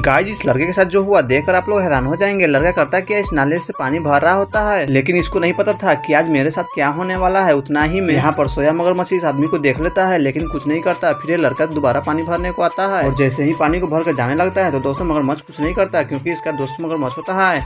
गाय इस लड़के के साथ जो हुआ, देखकर आप लोग हैरान हो जाएँगे। लड़का करता क्या इस नाले से पानी भर रहा होता है, लेकिन इसको नहीं पता था कि आज मेरे साथ क्या होने वाला है। उतना ही में यहाँ पर सोया मगरमच्छ इस आदमी को देख लेता है, लेकिन कुछ नहीं करता। फिर ये लड़का दोबारा पानी भरने को आता है। और जैसे ही पानी को भर कर जाने लगता है तो दोस्तों मगरमच्छ कुछ नहीं करता, क्योंकि इसका दोस्त मगरमच्छ होता है।